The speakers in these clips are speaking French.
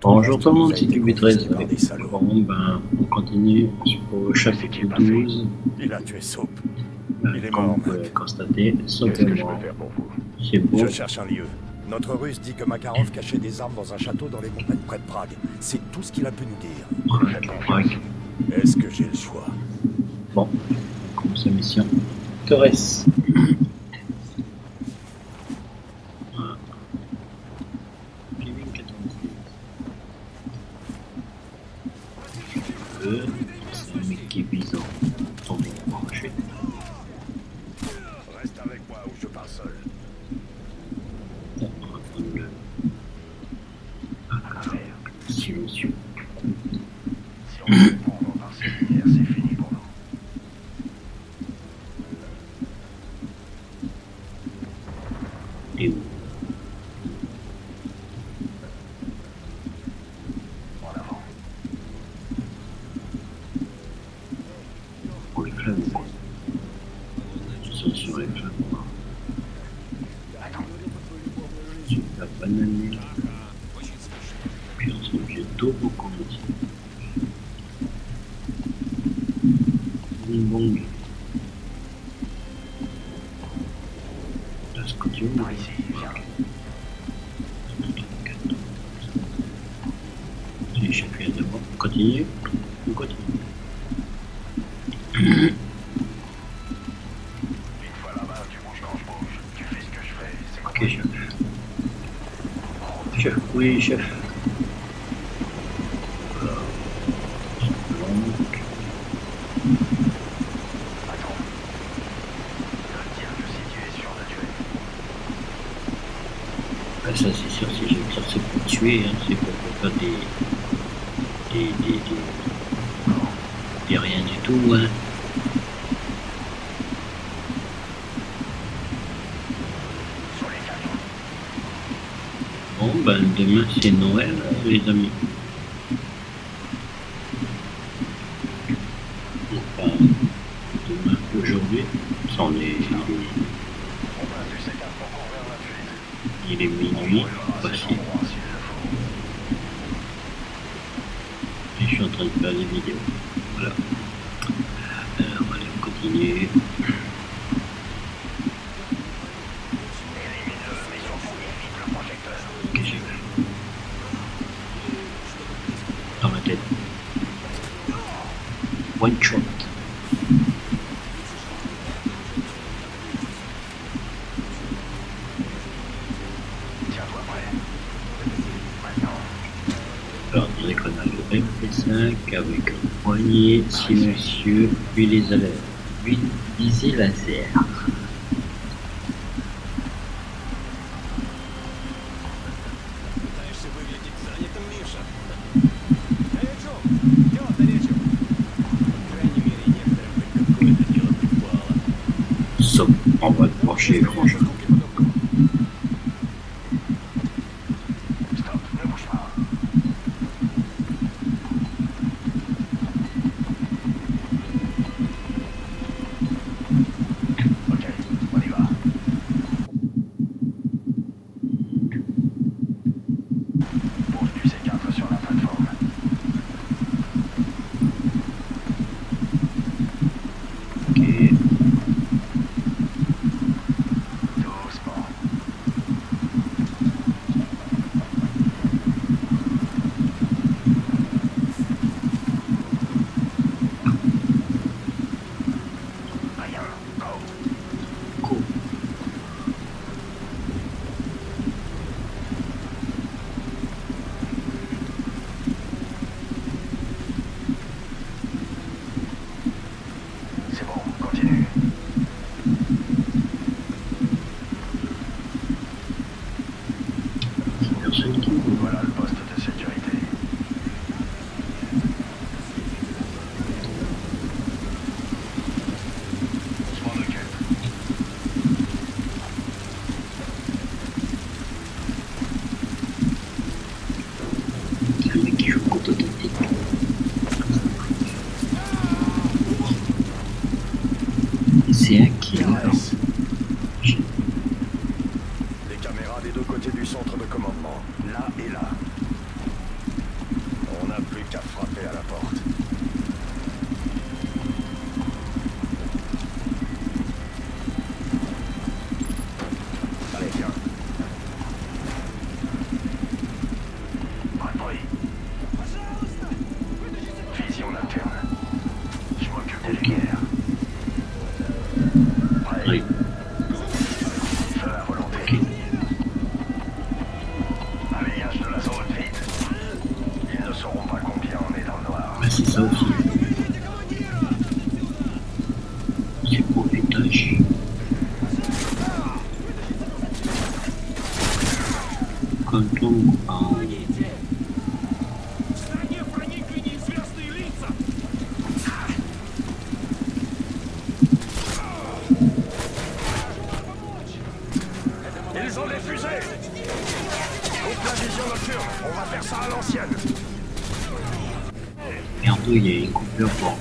Bonjour tout le monde, c'est UB13. Bon, ben, on continue au chapitre 12. Il a tué Soap. Il est comme mort, vous pouvez constater, Soap est mort. C'est beau. Je cherche un lieu. Notre russe dit que Makarov cachait des armes dans un château dans les montagnes près de Prague. C'est tout ce qu'il a pu nous dire. Ouais, Prague. Est-ce que j'ai le choix? Bon, on commence la mission. Torres. Voilà. Kevin 96. Euh, c'est un mec qui est bizarre. On va le brancher. Reste avec moi ou je pars seul. On va prendre le. Ah, silencieux. Si on se prend par cette lumière, c'est fini pour nous. Et où En avant. Pour les flammes, quoi. Ils sont sur les flammes. Bing bong. Là, ce que tu veux. Par ici, viens. J'ai échappé d'abord. On continue On continue. Une fois là-bas, tu bouges quand je bouge. Tu fais ce que je fais. C'est Ok, comme chef. Chef, oui, chef. Voilà. Donc, Attends. Ne dire que si tu es sûr de tuer. ah, ça c'est sûr, si je veux dire, c'est pour tuer, hein, c'est pour faire des. des. des. des. rien du tout, hein. Bon, ben demain c'est Noël, hein, les amis. Enfin, demain, aujourd'hui, ça en est. il est- Bon ben, tu sais qu'un pour courir la fuite. Il est minuit, faut. Et je suis en train de faire des vidéos. Voilà. Alors, allez, on continue. MP5 avec un poignet silencieux, puis les alertes. Puis laser. il y a une coupure pour.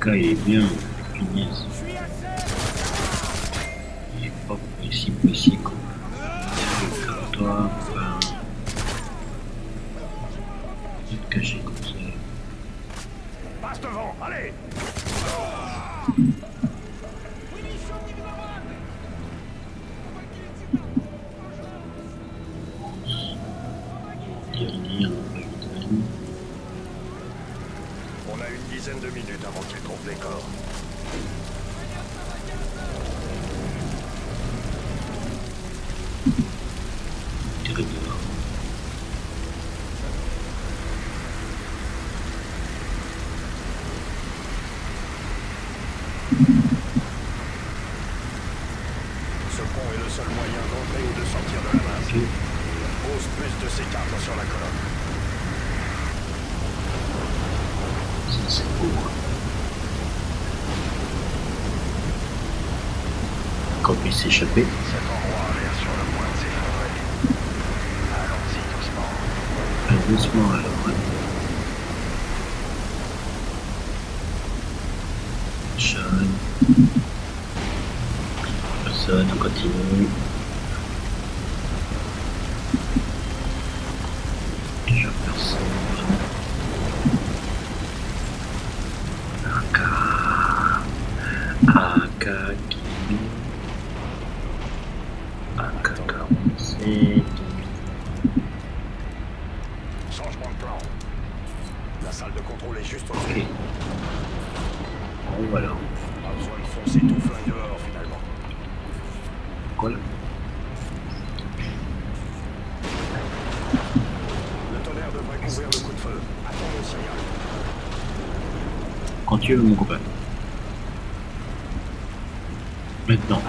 AK il est bien, punaise. Pas précis, précis quoi. Comme toi, enfin. Tu te cacher comme ça. Passe devant, allez Ce pont est le seul moyen d'entrer ou de sortir de la base. Ok. Pose plus de ces cartes sur la colonne. Ça c'est beau. hein. Qu'on puisse Personne, on continue. Déjà personne. Aka. Aka qui. Aka 47. Changement de plan. La salle de contrôle est juste Ok. au-dessus. Bon voilà. Pas besoin de foncer tout flingue dehors finalement. Le tonnerre devrait couvrir le coup de feu. Attends le signal. Quand tu veux, mon copain. Maintenant.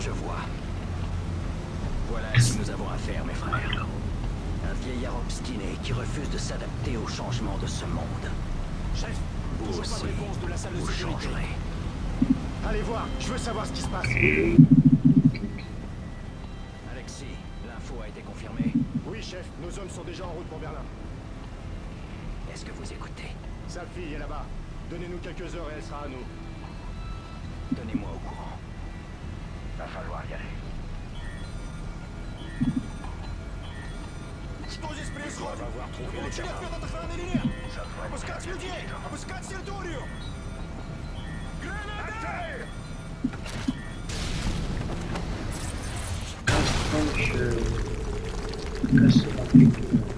Je vois. Voilà à qui nous avons affaire, mes frères. Un vieillard obstiné qui refuse de s'adapter aux changements de ce monde. Chef, Vous aussi, de réponse de la salle de vous changerez. Allez voir, je veux savoir ce qui se passe. Alexis, l'info a été confirmée. Oui, chef, nos hommes sont déjà en route pour Berlin. Est-ce que vous écoutez? Sa fille est là-bas. Donnez-nous quelques heures et elle sera à nous. Tenez-moi Что здесь происходит? Получили ответ от охраны или нет? Обыскать людей! Обыскать территорию! Гранаты! Casser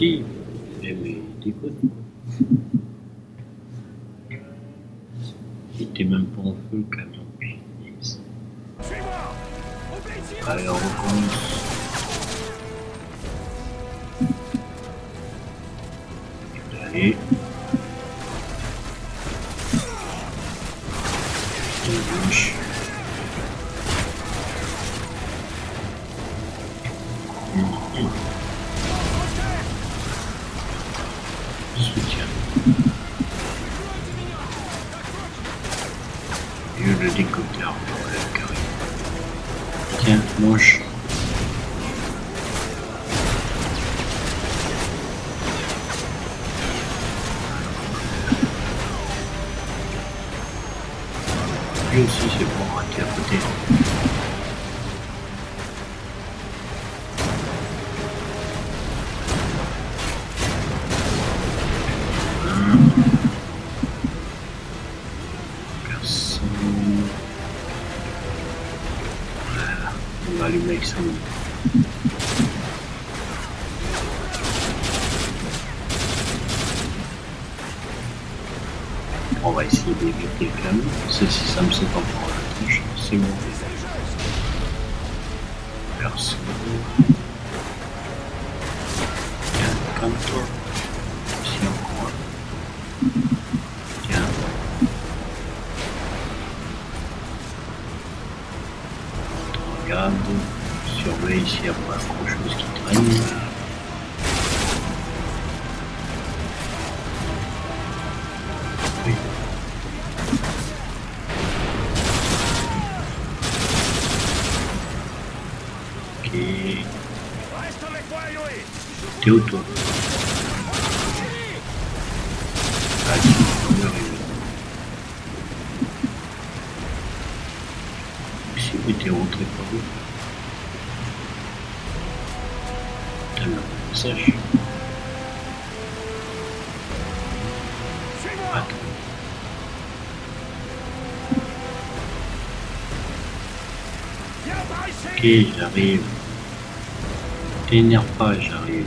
eh mais était même pas en feu le camion. Allez, on recommence. Allez. De l'hélicoptère pour le carré. Tiens. On va essayer d'éviter camion. C'est si ça me saute la tronche. C'est bon. Personne. Tiens, encore. Surveille s'il n'y a pas grand chose qui traîne. Oui. Ok, t'es où toi Ah, si, on va y arriver. Si vous t'es rentré par où Ici Ok, j'arrive. T'énerve pas, j'arrive.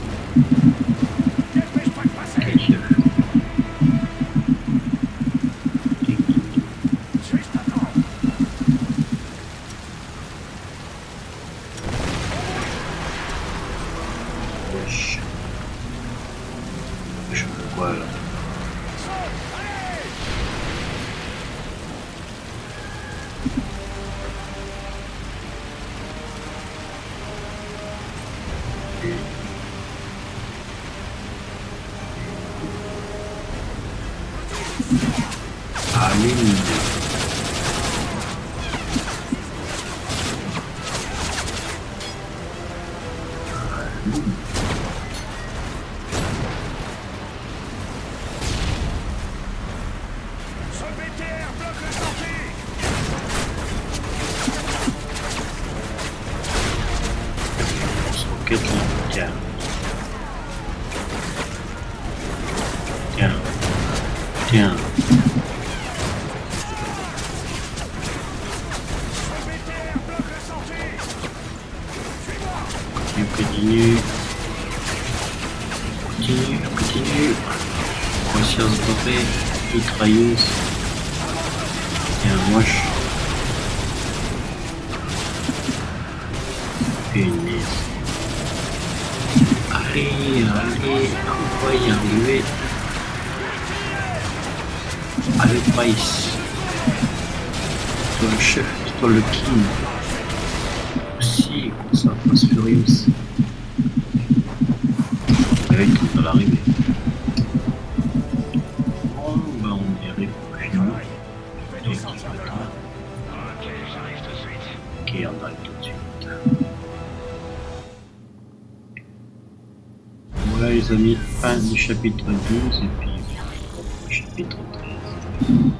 Roquette là. Tiens. Tiens. Tiens. Arriver. Allez, Price. Toi le chef, toi le king. Aussi, comme ça, Fast Furious. Avec va l'arrivée. Les amis, fin du chapitre 12 et puis chapitre 13.